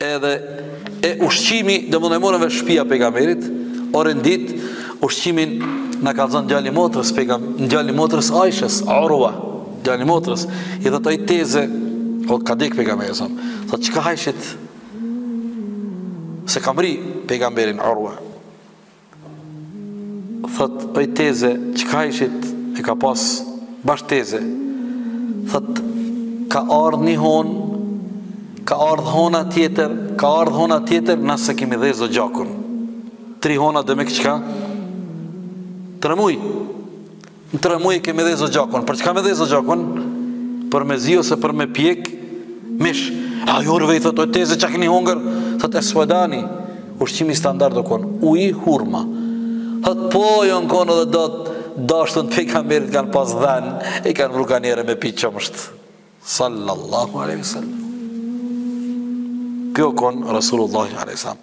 Edhe ushqimi, domethënë e morëm vesh shpia pejgamberit, orenditë, ushqimin na kallzon djali motrës, pejgam, në djali motrës Aishës, Urva, djali motrës, i thot oj teze, o ka dek pejgamberi, sa, sa çka hajshit, s'e ka mrri pejgamberin Urva, Thot, oj teze, çka hajshit, e ka pas bash teze. Thot, ka ardhë një honë, ka ardhë hona tjetër, ka ardhë hona tjetër, na s'e kemi dhez oxhakun. Tri hona domethënë çka? Tre muj. Në tre muj e kemi dhez oxhakun. Për çka me dhez oxhakun? Për me zi ose për me pjek mish. Ai Urve i thot, oj teze çka keni hongër? Thot, esvedani, ushqimi standard o kon, uji hurma. Thot, po, jon konë edhe do të dashtun të pejgamberit kanë pas dhen, i kanë pru kanjëherë me pi qumësht. Sallallahu alaihi sallam. Ky o konë Rasulullahi alaihi sallam.